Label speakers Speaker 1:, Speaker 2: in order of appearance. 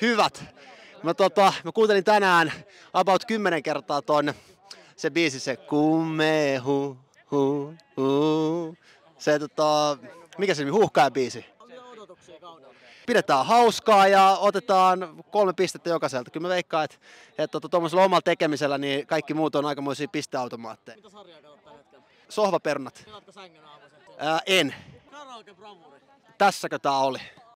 Speaker 1: Hyvät. Mä, tota, mä kuuntelin tänään about kymmenen kertaa ton se biisi se kumme hu hu hu. Se tota, mikä se nimi, huuhkaja biisi. Pidetään hauskaa ja otetaan kolme pistettä jokaiselta. Kyllä mä veikkaan, että, että tota, tuommoisella omalla tekemisellä niin kaikki muut on aikamoisia pisteautomaatteja.
Speaker 2: Mitä sarjaa tällä hetkellä?
Speaker 1: Sohvaperunat.
Speaker 2: Pelaatko sängyn?
Speaker 1: Ää, en.
Speaker 2: Karaoke bravuri.
Speaker 1: Tässäkö tää oli?